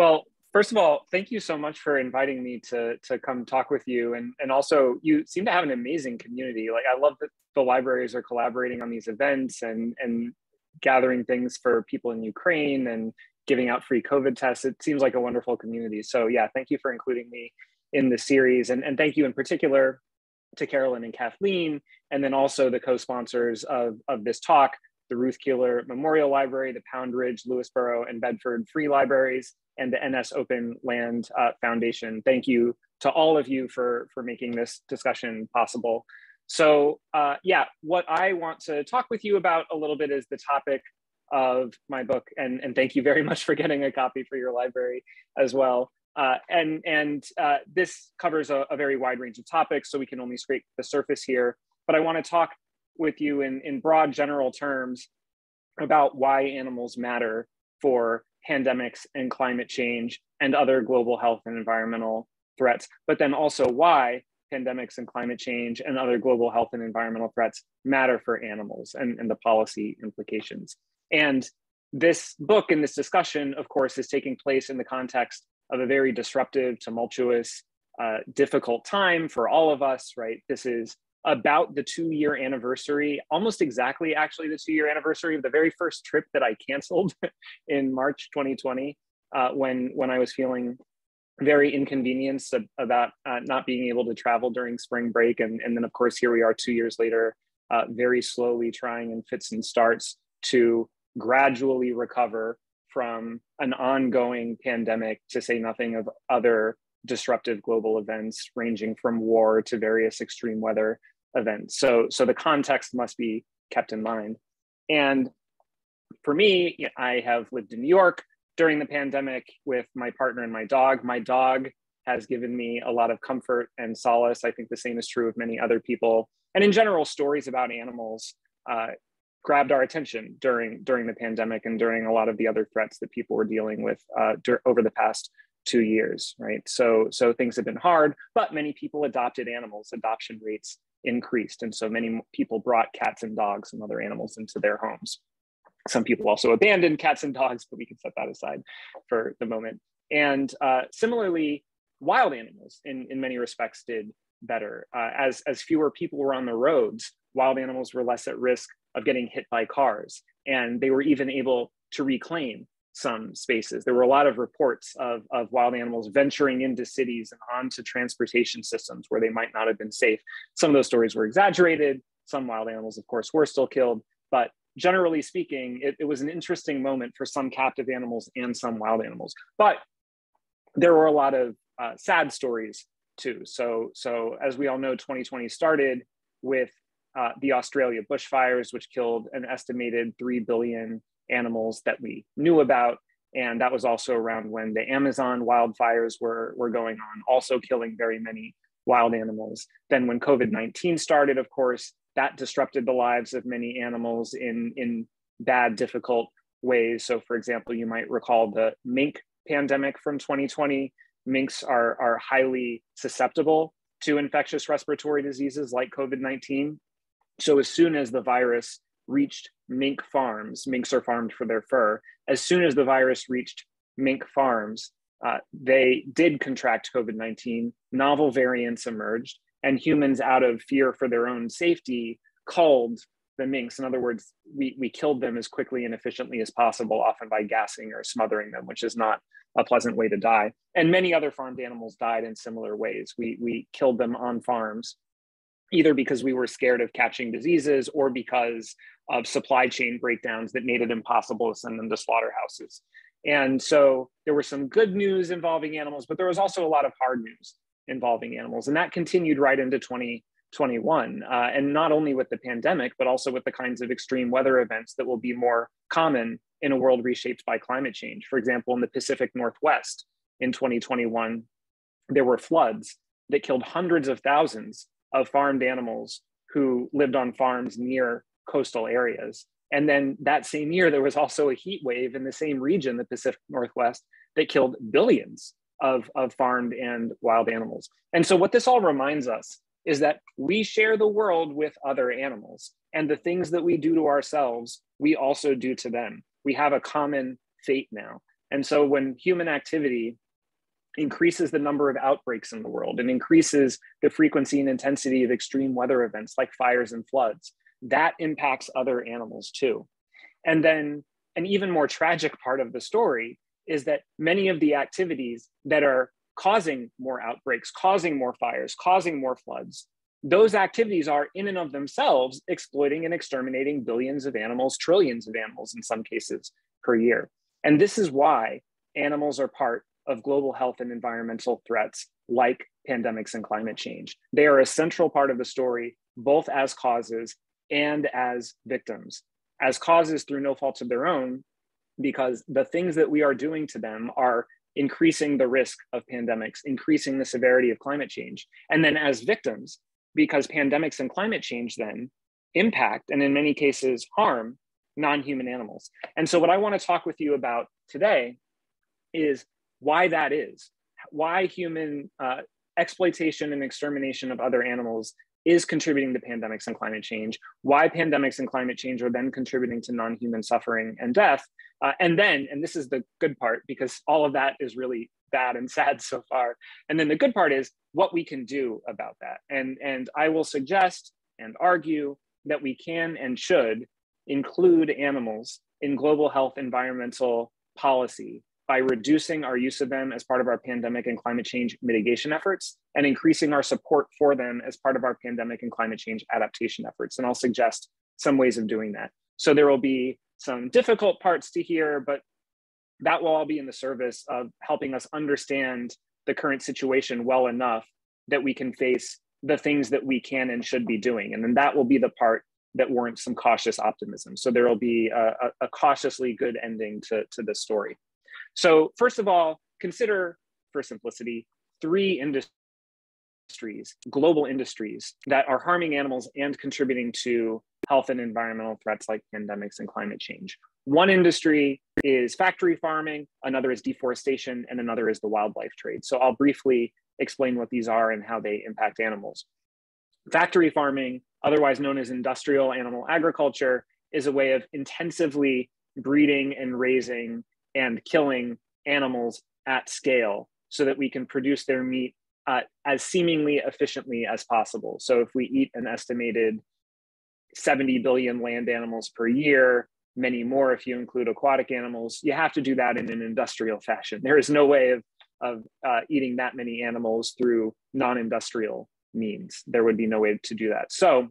Well, first of all, thank you so much for inviting me to to come talk with you, and and also you seem to have an amazing community. Like I love that the libraries are collaborating on these events and and gathering things for people in Ukraine and giving out free COVID tests. It seems like a wonderful community. So yeah, thank you for including me in the series, and and thank you in particular to Carolyn and Kathleen, and then also the co-sponsors of of this talk, the Ruth Keeler Memorial Library, the Pound Ridge, Lewisboro, and Bedford Free Libraries, and the NS Open Land uh, Foundation. Thank you to all of you for, for making this discussion possible. So uh, yeah, what I want to talk with you about a little bit is the topic of my book, and, and thank you very much for getting a copy for your library as well. Uh, and and uh, this covers a, a, very wide range of topics, so we can only scrape the surface here. But I want to talk with you in, in broad general terms about why animals matter for pandemics and climate change and other global health and environmental threats, but then also why pandemics and climate change and other global health and environmental threats matter for animals and, and the policy implications. And this book and this discussion, of course, is taking place in the context of a very disruptive, tumultuous, uh, difficult time for all of us, right? This is about the two year anniversary, almost exactly actually the two year anniversary of the very first trip that I canceled in March 2020 uh, when, when I was feeling very inconvenienced about uh, not being able to travel during spring break. And, and then, of course, here we are two years later, uh, very slowly trying in fits and starts to gradually recover from an ongoing pandemic, to say nothing of other disruptive global events ranging from war to various extreme weather events. So, so the context must be kept in mind. And for me, I have lived in New York during the pandemic with my partner and my dog. My dog has given me a lot of comfort and solace. I think the same is true of many other people. And in general, stories about animals uh, grabbed our attention during during the pandemic and during a lot of the other threats that people were dealing with uh, over the past two years, right? So, so things have been hard, but many people adopted animals. Adoption rates increased, and so many people brought cats and dogs and other animals into their homes. Some people also abandoned cats and dogs, but we can set that aside for the moment. And uh, similarly, wild animals, in in many respects, did better. Uh, as as fewer people were on the roads, wild animals were less at risk of getting hit by cars, and they were even able to reclaim some spaces. There were a lot of reports of, of wild animals venturing into cities and onto transportation systems where they might not have been safe. Some of those stories were exaggerated. Some wild animals, of course, were still killed. But generally speaking, it, it was an interesting moment for some captive animals and some wild animals. But there were a lot of uh, sad stories too. So, so as we all know, 2020 started with uh, the Australia bushfires, which killed an estimated 3 billion animals that we knew about. And that was also around when the Amazon wildfires were, were going on, also killing very many wild animals. Then, when COVID 19 started, of course, that disrupted the lives of many animals in, in bad, difficult ways. So, for example, you might recall the mink pandemic from 2020. Minks are, are highly susceptible to infectious respiratory diseases like COVID 19. So, as soon as the virus reached mink farms, minks are farmed for their fur. As soon as the virus reached mink farms, uh, they did contract COVID 19, novel variants emerged, and humans, out of fear for their own safety, culled the minks. In other words, we, we killed them as quickly and efficiently as possible, often by gassing or smothering them, which is not a pleasant way to die. And many other farmed animals died in similar ways. We, we killed them on farms either because we were scared of catching diseases or because of supply chain breakdowns that made it impossible to send them to slaughterhouses. And so there was some good news involving animals, but there was also a lot of hard news involving animals. And that continued right into 2021. Uh, and not only with the pandemic, but also with the kinds of extreme weather events that will be more common in a world reshaped by climate change. For example, in the Pacific Northwest in 2021, there were floods that killed hundreds of thousands of farmed animals who lived on farms near coastal areas. And then that same year, there was also a heat wave in the same region, the Pacific Northwest, that killed billions of, of farmed and wild animals. And so, what this all reminds us is that we share the world with other animals, and the things that we do to ourselves, we also do to them. We have a common fate now. And so when human activity increases the number of outbreaks in the world and increases the frequency and intensity of extreme weather events like fires and floods, that impacts other animals too. And then an even more tragic part of the story is that many of the activities that are causing more outbreaks, causing more fires, causing more floods, those activities are in and of themselves exploiting and exterminating billions of animals, trillions of animals in some cases per year. And this is why animals are part of global health and environmental threats like pandemics and climate change. They are a central part of the story, both as causes and as victims. As causes through no fault of their own, because the things that we are doing to them are increasing the risk of pandemics, increasing the severity of climate change. And then as victims, because pandemics and climate change then impact and in many cases harm non-human animals. And so what I want to talk with you about today is why that is, why human uh, exploitation and extermination of other animals is contributing to pandemics and climate change, why pandemics and climate change are then contributing to non-human suffering and death. Uh, and then, and this is the good part, because all of that is really bad and sad so far. And then the good part is what we can do about that. And, and I will suggest and argue that we can and should include animals in global health environmental policy by reducing our use of them as part of our pandemic and climate change mitigation efforts and increasing our support for them as part of our pandemic and climate change adaptation efforts. And I'll suggest some ways of doing that. So there will be some difficult parts to hear, but that will all be in the service of helping us understand the current situation well enough that we can face the things that we can and should be doing. And then that will be the part that warrants some cautious optimism. So there will be a, a, cautiously good ending to, to this story. So first of all, consider, for simplicity, three industries, global industries that are harming animals and contributing to health and environmental threats like pandemics and climate change. One industry is factory farming, another is deforestation, and another is the wildlife trade. So I'll briefly explain what these are and how they impact animals. Factory farming, otherwise known as industrial animal agriculture, is a way of intensively breeding and raising and killing animals at scale so that we can produce their meat uh, as seemingly efficiently as possible. So if we eat an estimated 70 billion land animals per year, many more if you include aquatic animals, you have to do that in an industrial fashion. There is no way of, of uh, eating that many animals through non-industrial means. There would be no way to do that. So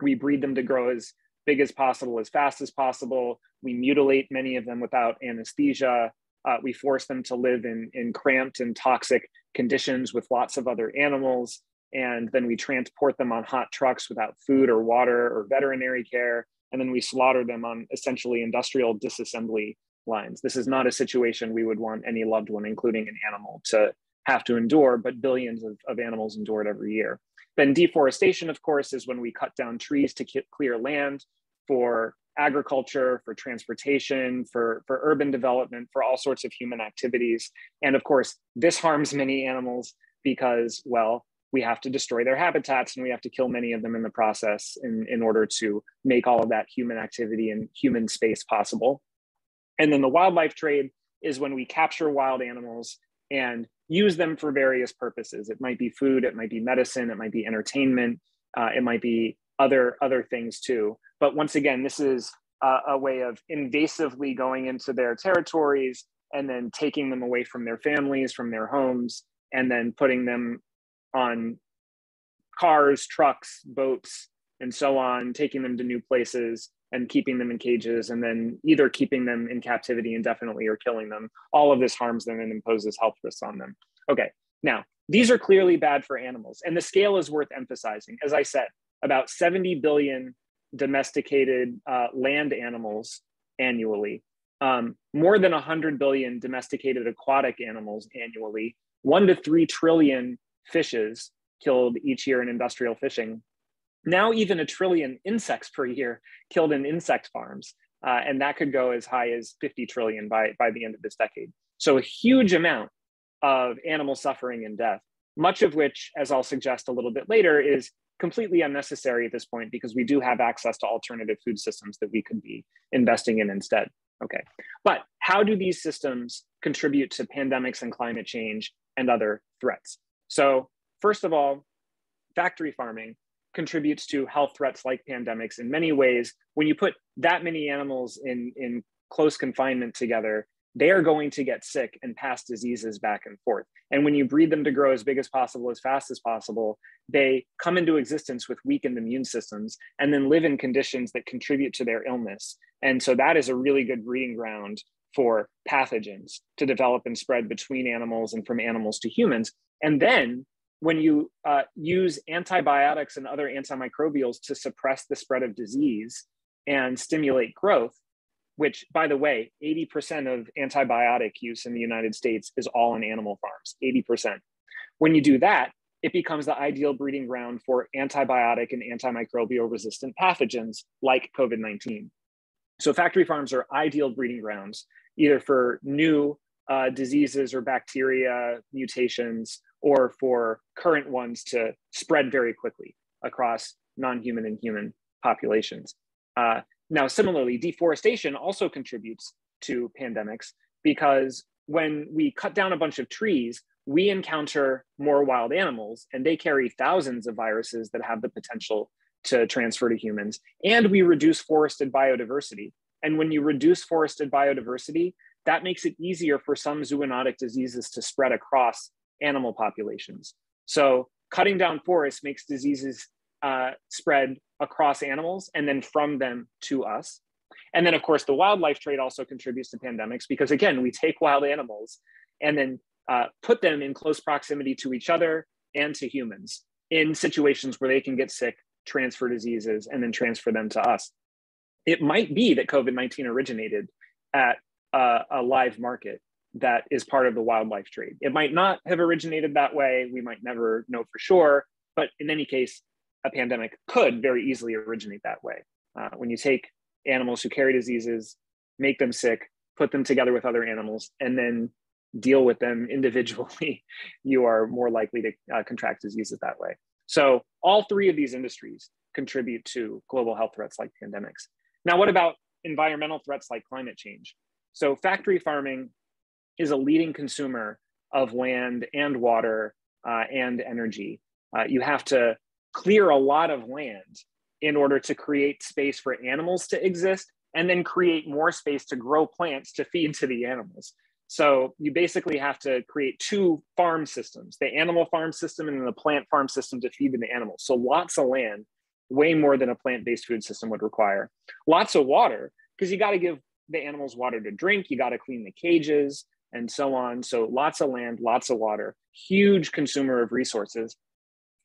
we breed them to grow as big as possible, as fast as possible. We mutilate many of them without anesthesia. Uh, we force them to live in, in cramped and toxic conditions with lots of other animals. And then we transport them on hot trucks without food or water or veterinary care. And then we slaughter them on essentially industrial disassembly lines. This is not a situation we would want any loved one, including an animal, to have to endure, but billions of, of animals endure it every year. Then deforestation, of course, is when we cut down trees to clear land for agriculture, for transportation, for, for urban development, for all sorts of human activities. And of course, this harms many animals because, well, we have to destroy their habitats and we have to kill many of them in the process in, in order to make all of that human activity and human space possible. And then the wildlife trade is when we capture wild animals and use them for various purposes. It might be food, it might be medicine, it might be entertainment, uh, it might be other other things too. But once again, this is a, a way of invasively going into their territories and then taking them away from their families, from their homes, and then putting them on cars, trucks, boats, and so on, taking them to new places and keeping them in cages, and then either keeping them in captivity indefinitely or killing them. All of this harms them and imposes health risks on them. Okay, now these are clearly bad for animals, and the scale is worth emphasizing. As I said, about 70 billion domesticated uh, land animals annually, um, more than 100 billion domesticated aquatic animals annually, one to three trillion fishes killed each year in industrial fishing. Now, even a trillion insects per year killed in insect farms. Uh, and that could go as high as 50 trillion by, by the end of this decade. So, a huge amount of animal suffering and death, much of which, as I'll suggest a little bit later, is completely unnecessary at this point because we do have access to alternative food systems that we could be investing in instead. Okay, but how do these systems contribute to pandemics and climate change and other threats? So first of all, factory farming contributes to health threats like pandemics in many ways. When you put that many animals in, in close confinement together, they are going to get sick and pass diseases back and forth. And when you breed them to grow as big as possible, as fast as possible, they come into existence with weakened immune systems and then live in conditions that contribute to their illness. And so that is a really good breeding ground for pathogens to develop and spread between animals and from animals to humans. And then when you uh, use antibiotics and other antimicrobials to suppress the spread of disease and stimulate growth, which by the way 80% of antibiotic use in the united states is all in animal farms 80% when you do that it becomes the ideal breeding ground for antibiotic and antimicrobial resistant pathogens like covid-19 so factory farms are ideal breeding grounds either for new uh, diseases or bacteria mutations or for current ones to spread very quickly across non-human and human populations uh, now, similarly, deforestation also contributes to pandemics because when we cut down a bunch of trees, we encounter more wild animals and they carry thousands of viruses that have the potential to transfer to humans. And we reduce forested biodiversity. And when you reduce forested biodiversity, that makes it easier for some zoonotic diseases to spread across animal populations. So cutting down forests makes diseases uh, spread across animals and then from them to us. And then, of course, the wildlife trade also contributes to pandemics because, again, we take wild animals and then uh, put them in close proximity to each other and to humans in situations where they can get sick, transfer diseases, and then transfer them to us. It might be that COVID 19 originated at a, a live market that is part of the wildlife trade. It might not have originated that way. We might never know for sure. But in any case, a pandemic could very easily originate that way. Uh, when you take animals who carry diseases, make them sick, put them together with other animals, and then deal with them individually, you are more likely to uh, contract diseases that way. So, all three of these industries contribute to global health threats like pandemics. Now, what about environmental threats like climate change? So, factory farming is a leading consumer of land and water uh, and energy. Uh, you have to clear a lot of land in order to create space for animals to exist and then create more space to grow plants to feed to the animals. So you basically have to create two farm systems, the animal farm system and the plant farm system to feed the animals. So lots of land, way more than a plant-based food system would require. Lots of water, because you got to give the animals water to drink, you got to clean the cages and so on. So lots of land, lots of water, huge consumer of resources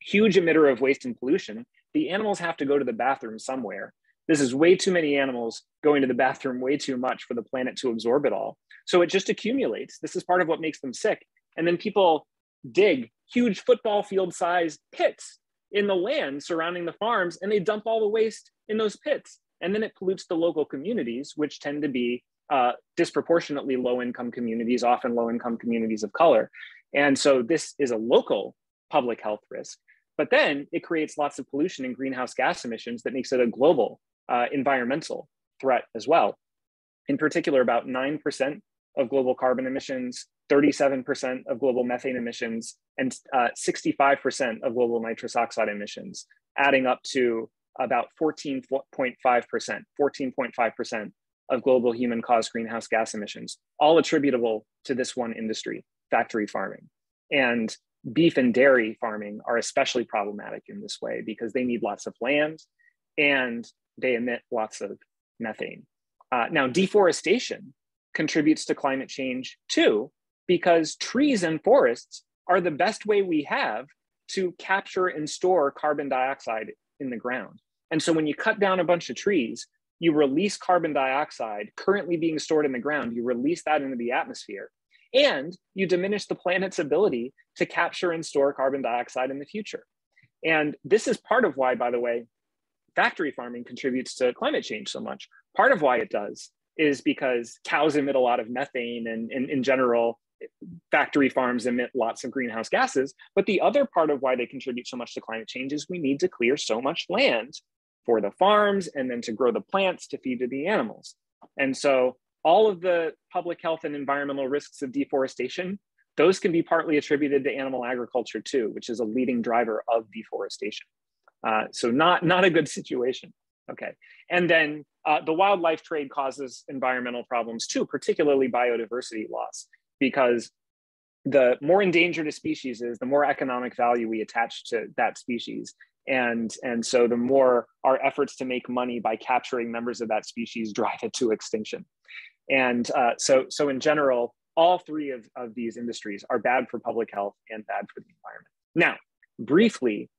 huge emitter of waste and pollution, the animals have to go to the bathroom somewhere. This is way too many animals going to the bathroom way too much for the planet to absorb it all. So it just accumulates. This is part of what makes them sick. And then people dig huge football field sized pits in the land surrounding the farms and they dump all the waste in those pits. And then it pollutes the local communities, which tend to be uh, disproportionately low income communities, often low income communities of color. And so this is a local public health risk. But then it creates lots of pollution and greenhouse gas emissions that makes it a global uh, environmental threat as well. In particular, about 9% of global carbon emissions, 37% of global methane emissions, and uh, 65% of global nitrous oxide emissions, adding up to about 14.5%, 14.5% of global human caused greenhouse gas emissions, all attributable to this one industry, factory farming. And beef and dairy farming are especially problematic in this way because they need lots of land and they emit lots of methane. Uh, now, deforestation contributes to climate change too, because trees and forests are the best way we have to capture and store carbon dioxide in the ground. And so when you cut down a bunch of trees, you release carbon dioxide currently being stored in the ground, you release that into the atmosphere and you diminish the planet's ability to capture and store carbon dioxide in the future. And this is part of why, by the way, factory farming contributes to climate change so much. Part of why it does is because cows emit a lot of methane and, in general, factory farms emit lots of greenhouse gases. But the other part of why they contribute so much to climate change is we need to clear so much land for the farms and then to grow the plants to feed to the animals. And so all of the public health and environmental risks of deforestation, those can be partly attributed to animal agriculture too, which is a leading driver of deforestation. Uh, so not, not a good situation. Okay, and then uh, the wildlife trade causes environmental problems too, particularly biodiversity loss, because the more endangered a species is, the more economic value we attach to that species. And, and so the more our efforts to make money by capturing members of that species drive it to extinction. And uh, so, so in general, all three of, of these industries are bad for public health and bad for the environment. Now, briefly,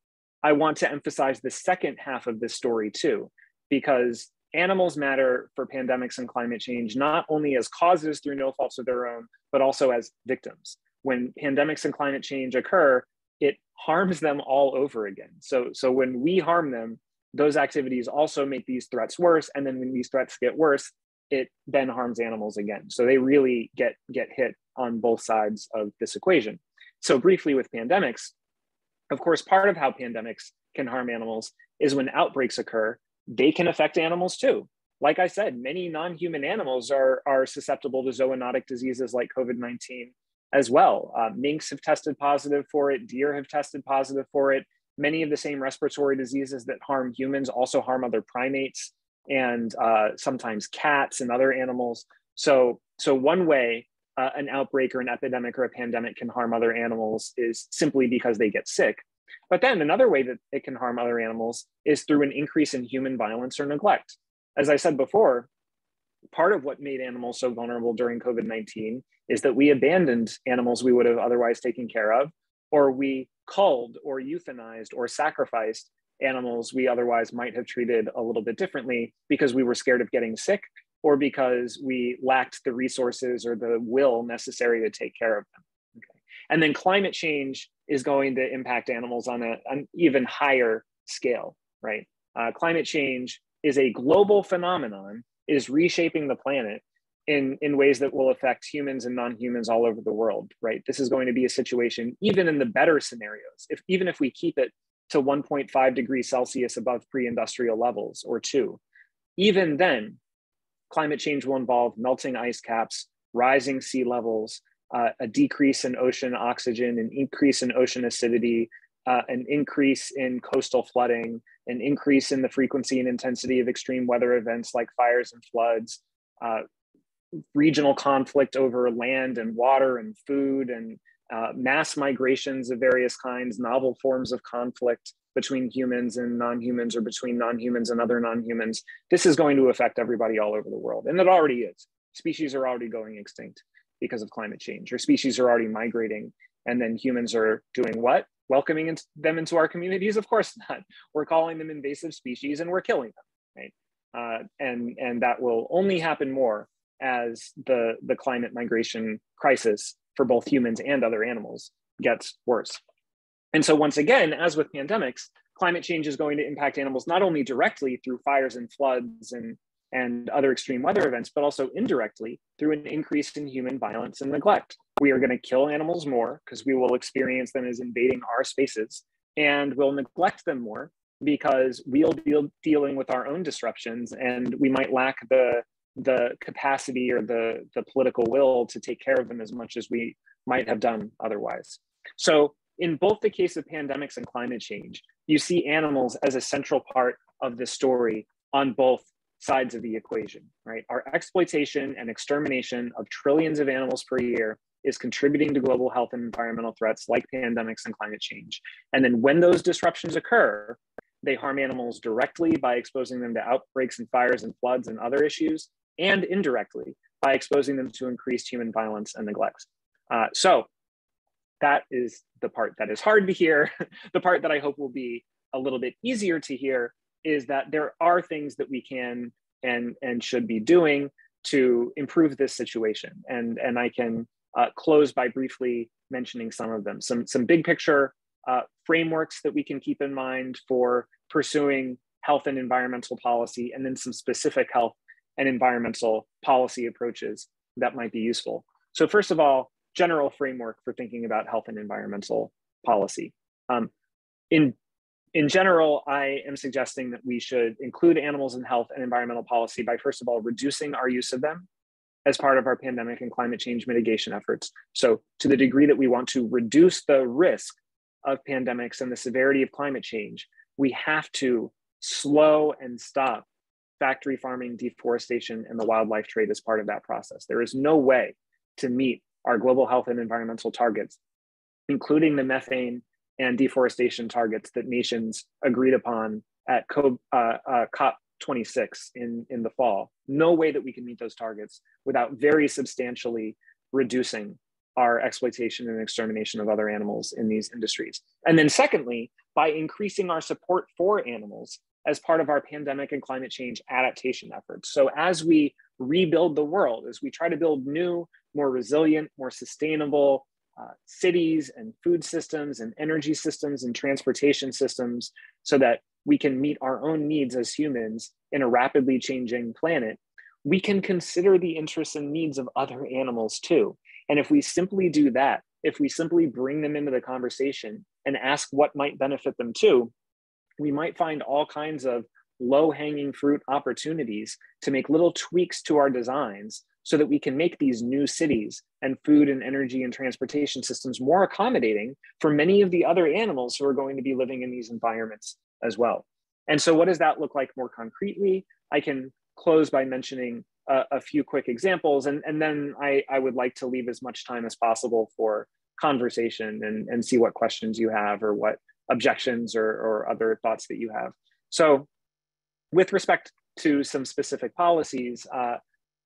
I want to emphasize the second half of this story too, because animals matter for pandemics and climate change, not only as causes through no faults of their own, but also as victims. When pandemics and climate change occur, harms them all over again. So, so when we harm them, those activities also make these threats worse. And then when these threats get worse, it then harms animals again. So they really get, get hit on both sides of this equation. So briefly with pandemics, of course, part of how pandemics can harm animals is when outbreaks occur, they can affect animals too. Like I said, many non-human animals are, are susceptible to zoonotic diseases like COVID-19 as well. Uh, minks have tested positive for it, deer have tested positive for it. Many of the same respiratory diseases that harm humans also harm other primates and uh, sometimes cats and other animals. So, so one way uh, an outbreak or an epidemic or a pandemic can harm other animals is simply because they get sick. But then another way that it can harm other animals is through an increase in human violence or neglect. As I said before, part of what made animals so vulnerable during COVID 19 is that we abandoned animals we would have otherwise taken care of, or we culled or euthanized or sacrificed animals we otherwise might have treated a little bit differently because we were scared of getting sick or because we lacked the resources or the will necessary to take care of them. Okay. And then climate change is going to impact animals on a, an even higher scale, right? Uh, climate change is a global phenomenon, is reshaping the planet in, in ways that will affect humans and non-humans all over the world, right? This is going to be a situation, even in the better scenarios, if even if we keep it to 1.5 degrees Celsius above pre-industrial levels or two, even then, climate change will involve melting ice caps, rising sea levels, uh, a decrease in ocean oxygen, an increase in ocean acidity, uh, an increase in coastal flooding, an increase in the frequency and intensity of extreme weather events like fires and floods, uh, regional conflict over land and water and food and uh, mass migrations of various kinds, novel forms of conflict between humans and non-humans or between non-humans and other non-humans. This is going to affect everybody all over the world. And it already is. Species are already going extinct because of climate change or species are already migrating and then humans are doing what? Welcoming them into our communities? Of course not. We're calling them invasive species and we're killing them, right? Uh, and, and that will only happen more as the, the climate migration crisis for both humans and other animals gets worse. And so once again, as with pandemics, climate change is going to impact animals not only directly through fires and floods and, and other extreme weather events, but also indirectly through an increase in human violence and neglect. We are going to kill animals more because we will experience them as invading our spaces and we'll neglect them more because we'll be dealing with our own disruptions and we might lack the the capacity or the, the political will to take care of them as much as we might have done otherwise. So in both the case of pandemics and climate change, you see animals as a central part of the story on both sides of the equation, right? Our exploitation and extermination of trillions of animals per year is contributing to global health and environmental threats like pandemics and climate change. And then when those disruptions occur, they harm animals directly by exposing them to outbreaks and fires and floods and other issues, and indirectly by exposing them to increased human violence and neglect. Uh, so that is the part that is hard to hear. the part that I hope will be a little bit easier to hear is that there are things that we can and, and should be doing to improve this situation. And, and I can uh, close by briefly mentioning some of them. Some, some big picture uh, frameworks that we can keep in mind for pursuing health and environmental policy, and then some specific health and environmental policy approaches that might be useful. So first of all, general framework for thinking about health and environmental policy. Um, in, in general, I am suggesting that we should include animals in health and environmental policy by first of all, reducing our use of them as part of our pandemic and climate change mitigation efforts. So, to the degree that we want to reduce the risk of pandemics and the severity of climate change, we have to slow and stop factory farming, deforestation, and the wildlife trade as part of that process. There is no way to meet our global health and environmental targets, including the methane and deforestation targets that nations agreed upon at COP, uh, uh, COP26 in, in the fall. No way that we can meet those targets without very substantially reducing our exploitation and extermination of other animals in these industries. And then, secondly, by increasing our support for animals as part of our pandemic and climate change adaptation efforts. So, as we rebuild the world, as we try to build new, more resilient, more sustainable uh, cities and food systems and energy systems and transportation systems, so that we can meet our own needs as humans in a rapidly changing planet, we can consider the interests and needs of other animals too. And if we simply do that, if we simply bring them into the conversation and ask what might benefit them too, we might find all kinds of low hanging fruit opportunities to make little tweaks to our designs so that we can make these new cities and food and energy and transportation systems more accommodating for many of the other animals who are going to be living in these environments as well. And so, what does that look like more concretely? I can close by mentioning a, a few quick examples, and, and then I, I would like to leave as much time as possible for conversation and, and see what questions you have or what objections or, or other thoughts that you have. So, with respect to some specific policies, uh,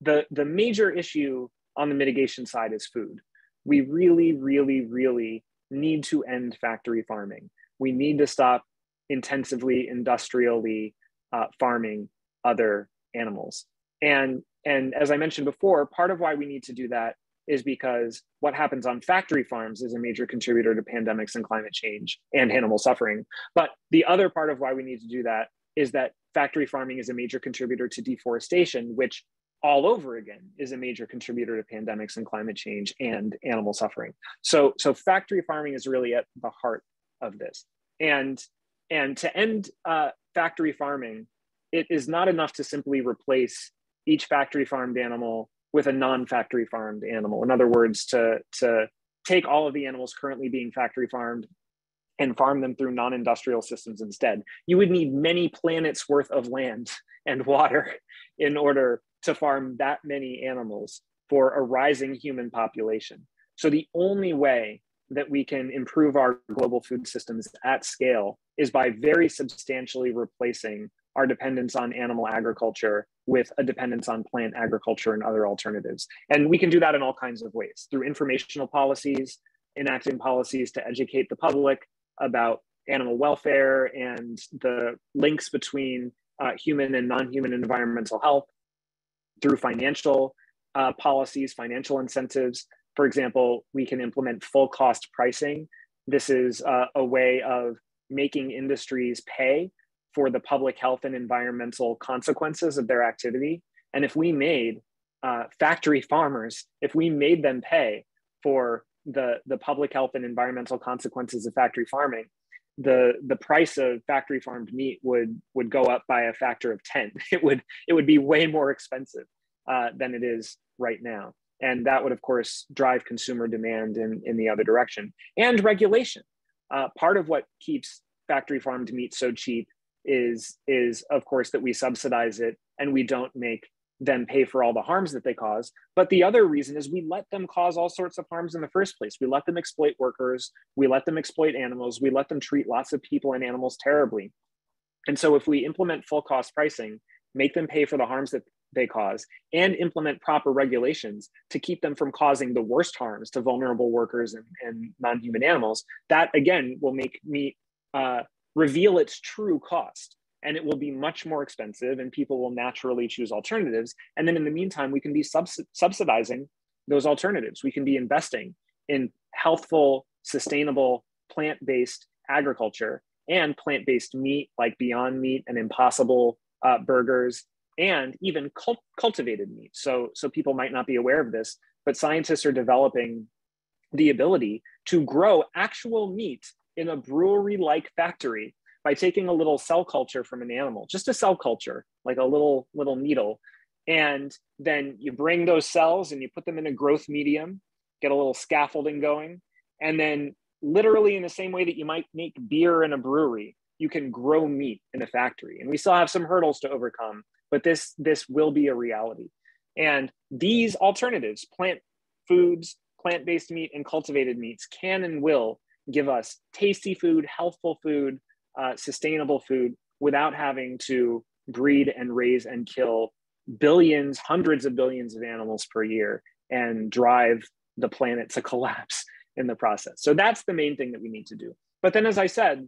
the, the major issue on the mitigation side is food. We really, really, really need to end factory farming. We need to stop intensively industrially uh, farming other animals. And, and as I mentioned before, part of why we need to do that is because what happens on factory farms is a major contributor to pandemics and climate change and animal suffering. But the other part of why we need to do that is that factory farming is a major contributor to deforestation, which all over again is a major contributor to pandemics and climate change and animal suffering. So, so factory farming is really at the heart of this. And and to end uh, factory farming, it is not enough to simply replace each factory farmed animal with a non-factory farmed animal. In other words, to, to take all of the animals currently being factory farmed and farm them through non-industrial systems instead. You would need many planets worth of land and water in order to farm that many animals for a rising human population. So the only way that we can improve our global food systems at scale is by very substantially replacing our dependence on animal agriculture with a dependence on plant agriculture and other alternatives. And we can do that in all kinds of ways through informational policies, enacting policies to educate the public about animal welfare and the links between uh, human and non human environmental health, through financial uh, policies, financial incentives, for example, we can implement full cost pricing. This is uh, a way of making industries pay for the public health and environmental consequences of their activity. And if we made uh, factory farmers, if we made them pay for the, the public health and environmental consequences of factory farming, the, the price of factory farmed meat would, would go up by a factor of 10. It would, it would be way more expensive uh, than it is right now. And that would, of course, drive consumer demand in, in the other direction and regulation. Uh, part of what keeps factory farmed meat so cheap is, is, of course, that we subsidize it and we don't make them pay for all the harms that they cause. But the other reason is we let them cause all sorts of harms in the first place. We let them exploit workers, we let them exploit animals, we let them treat lots of people and animals terribly. And so if we implement full cost pricing, make them pay for the harms that they cause and implement proper regulations to keep them from causing the worst harms to vulnerable workers and, and non-human animals that again will make meat uh, reveal its true cost. And it will be much more expensive and people will naturally choose alternatives. And then in the meantime we can be subs- subsidizing those alternatives. We can be investing in healthful sustainable plant-based agriculture and plant-based meat like beyond meat and impossible uh, burgers and even cult- cultivated meat. So, so people might not be aware of this, but scientists are developing the ability to grow actual meat in a brewery-like factory by taking a little cell culture from an animal, just a cell culture, like a little little needle, And then you bring those cells and you put them in a growth medium, get a little scaffolding going. And then, literally, in the same way that you might make beer in a brewery, you can grow meat in a factory. And we still have some hurdles to overcome, but this, this will be a reality. And these alternatives, plant foods, plant based meat, and cultivated meats, can and will give us tasty food, healthful food, uh, sustainable food without having to breed and raise and kill billions, hundreds of billions of animals per year and drive the planet to collapse in the process. So that's the main thing that we need to do. But then, as I said,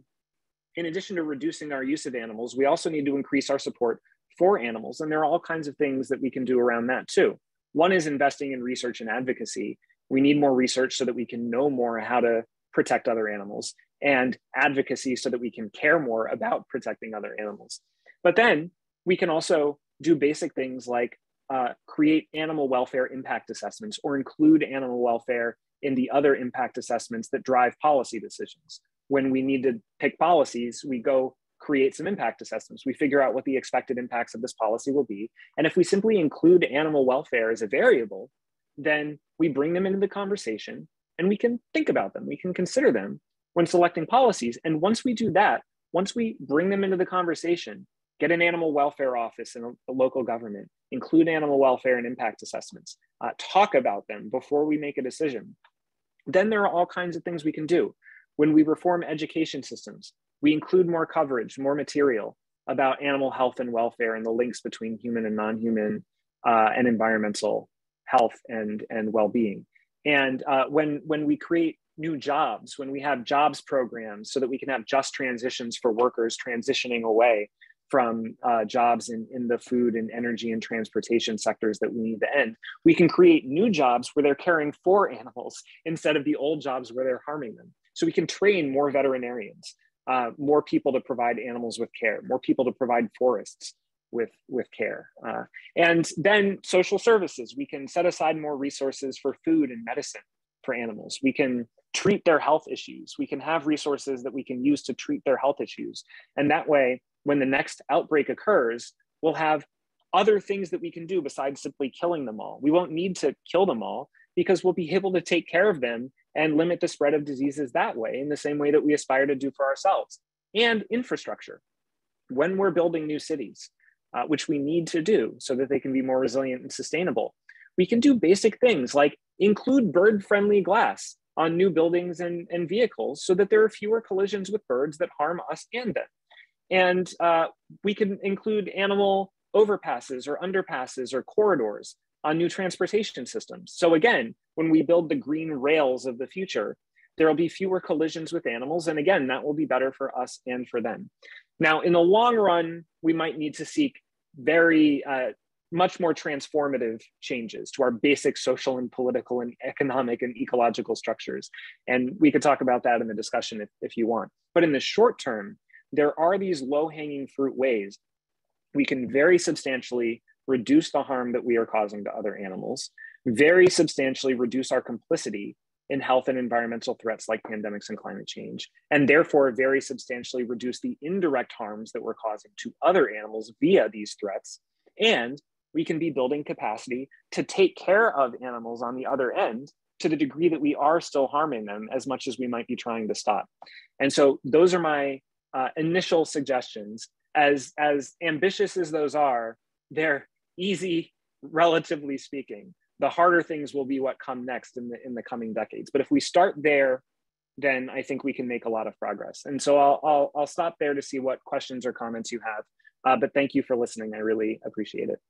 in addition to reducing our use of animals, we also need to increase our support for animals. And there are all kinds of things that we can do around that too. One is investing in research and advocacy. We need more research so that we can know more how to protect other animals and advocacy so that we can care more about protecting other animals. But then we can also do basic things like uh, create animal welfare impact assessments or include animal welfare in the other impact assessments that drive policy decisions. When we need to pick policies, we go create some impact assessments. We figure out what the expected impacts of this policy will be. And if we simply include animal welfare as a variable, then we bring them into the conversation and we can think about them, we can consider them when selecting policies. And once we do that, once we bring them into the conversation, get an animal welfare office in a, local government, include animal welfare and impact assessments, uh, talk about them before we make a decision, then there are all kinds of things we can do. When we reform education systems, we include more coverage, more material about animal health and welfare and the links between human and non-human uh, and environmental health and, and well-being. And uh, when, when we create new jobs, when we have jobs programs so that we can have just transitions for workers transitioning away from uh, jobs in, in the food and energy and transportation sectors that we need to end. We can create new jobs where they're caring for animals instead of the old jobs where they're harming them. So we can train more veterinarians, uh, more people to provide animals with care, more people to provide forests with, with care. Uh, and then social services, we can set aside more resources for food and medicine for animals. We can treat their health issues. We can have resources that we can use to treat their health issues. And that way, when the next outbreak occurs, we'll have other things that we can do besides simply killing them all. We won't need to kill them all because we'll be able to take care of them and limit the spread of diseases that way in the same way that we aspire to do for ourselves. And infrastructure. When we're building new cities, uh, which we need to do so that they can be more resilient and sustainable, we can do basic things like include bird friendly glass on new buildings and, and vehicles so that there are fewer collisions with birds that harm us and them. And uh, we can include animal overpasses or underpasses or corridors on new transportation systems. So again, when we build the green rails of the future, there will be fewer collisions with animals. And again, that will be better for us and for them. Now, in the long run, we might need to seek very uh, much more transformative changes to our basic social and political and economic and ecological structures. And we could talk about that in the discussion if, if you want. But in the short term, there are these low hanging fruit ways we can very substantially reduce the harm that we are causing to other animals, very substantially reduce our complicity in health and environmental threats like pandemics and climate change, and therefore very substantially reduce the indirect harms that we're causing to other animals via these threats. And we can be building capacity to take care of animals on the other end to the degree that we are still harming them as much as we might be trying to stop. And so those are my uh, initial suggestions. As, as ambitious as those are, they're easy, relatively speaking. The harder things will be what come next in the, in the coming decades. But if we start there, then I think we can make a lot of progress. And so I'll, I'll, I'll stop there to see what questions or comments you have. Uh, but thank you for listening. I really appreciate it.